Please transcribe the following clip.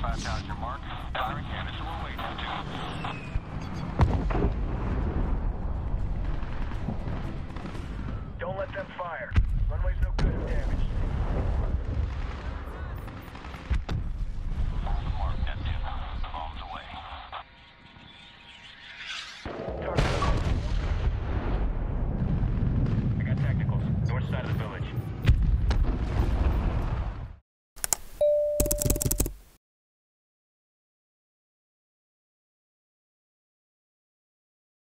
mark. Firing. Don't let them fire.